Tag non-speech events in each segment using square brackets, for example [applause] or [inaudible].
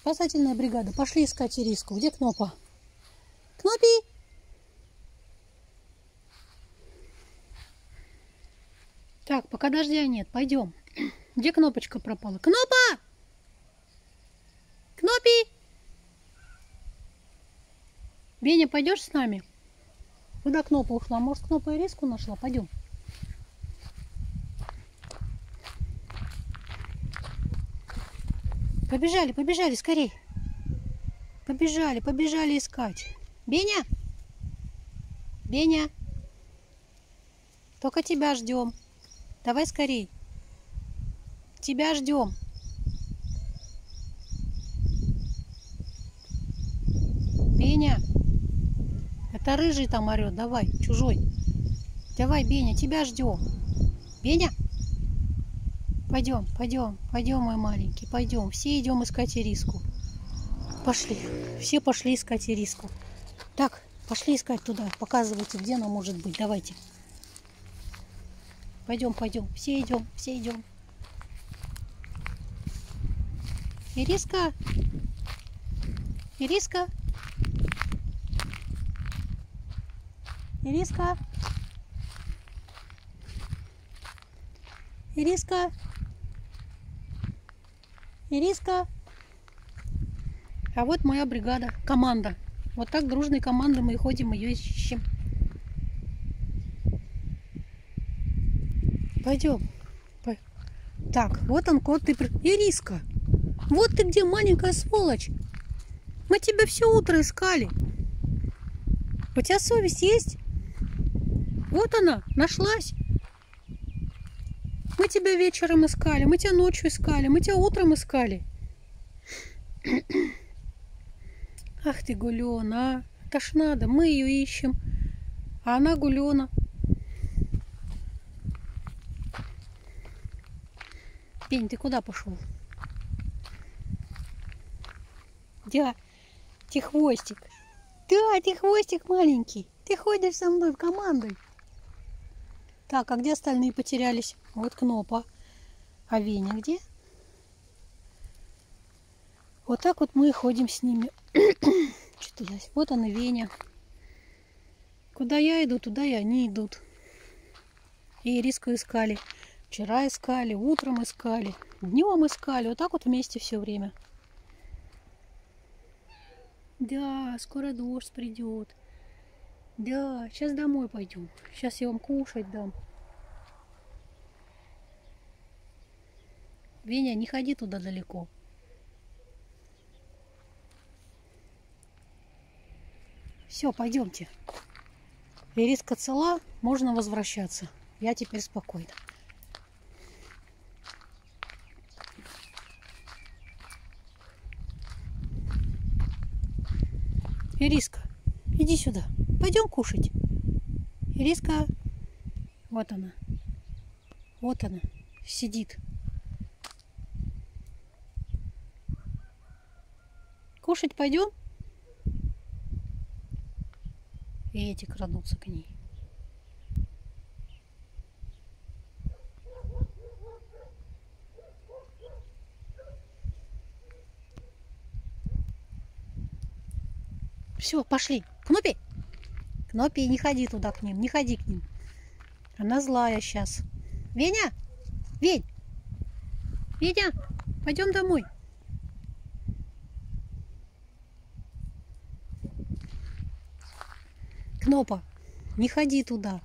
Спасательная бригада. Пошли искать Ириску. Где Кнопа? Кнопи! Так, пока дождя нет. Пойдем. [clears throat] Где кнопочка пропала? Кнопа! Кнопи! Беня, пойдешь с нами? Куда Кнопа ушла? Может, Кнопа Ириску нашла? Пойдем. Побежали, побежали, скорей. Побежали, побежали искать. Беня! Беня! Только тебя ждем. Давай скорей. Тебя ждем. Беня! Это рыжий там орет. Давай, чужой. Давай, Беня, тебя ждем. Беня! Пойдем, пойдем, пойдем, мой маленький, пойдем. Все идем искать ириску. Пошли. Все пошли искать ириску. Так, пошли искать туда. Показывайте, где она может быть. Давайте. Пойдем, пойдем. Все идем, все идем. Ириска? Ириска? Ириска? Ириска? Ириска. А вот моя бригада, команда. Вот так дружной командой мы ходим, ее ищем. Пойдем. Так, вот он кот ты. Ириска, вот ты где, маленькая сволочь. Мы тебя все утро искали. У тебя совесть есть? Вот она, нашлась. Мы тебя вечером искали, мы тебя ночью искали, мы тебя утром искали. Ах ты, Гулена, а. Ж надо, мы ее ищем, а она Гулена. Пень, ты куда пошел? Да, ты хвостик. Да, ты хвостик маленький. Ты ходишь со мной в командой. Так, а где остальные потерялись? Вот Кнопа. А Веня где? Вот так вот мы и ходим с ними. [coughs] Что-то я... Вот он и Веня. Куда я иду, туда и они идут. И риску искали. Вчера искали, утром искали, днем искали. Вот так вот вместе все время. Да, скоро дождь придет. Да, сейчас домой пойдем. Сейчас я вам кушать дам. Веня, не ходи туда далеко. Все, пойдемте. Ириска цела, можно возвращаться. Я теперь спокойно. Ириска, иди сюда. Пойдем кушать. Ириска. Вот она. Вот она. Сидит. Кушать пойдем? И эти крадутся к ней. Все, пошли. Кнопи! Кнопи, не ходи туда к ним, не ходи к ним. Она злая сейчас. Веня! Вень! Веня! Пойдем домой. Кнопа, не ходи туда.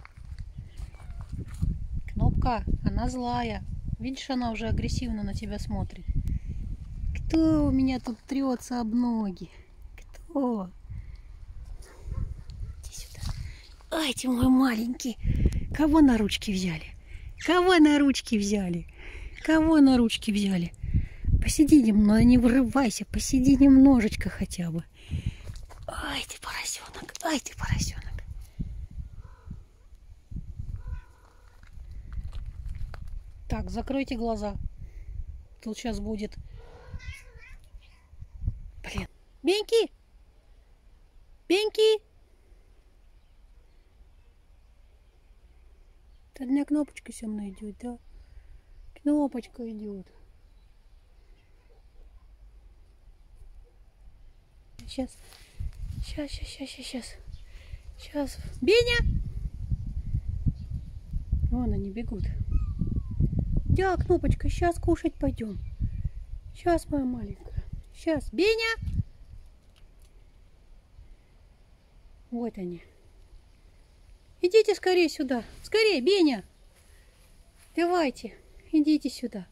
Кнопка, она злая. Видишь, она уже агрессивно на тебя смотрит. Кто у меня тут трется об ноги? Кто? Ай, ты мой маленький. Кого на ручки взяли? Кого на ручки взяли? Кого на ручки взяли? Посиди немного, не вырывайся, посиди немножечко хотя бы. Ай, ты поросенок, ай, ты поросенок. Так, закройте глаза. Тут сейчас будет... Блин. Беньки! Беньки! Одна кнопочка со мной идет, да? Кнопочка идет. сейчас. Сейчас, сейчас, сейчас, сейчас, сейчас. Беня! Вон они бегут. Да, кнопочка, сейчас кушать пойдем. Сейчас, моя маленькая. Сейчас. Беня! Вот они. Идите скорее сюда. Скорее, Беня. Давайте, идите сюда.